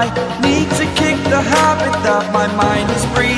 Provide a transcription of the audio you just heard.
I need to kick the habit that my mind is breathing.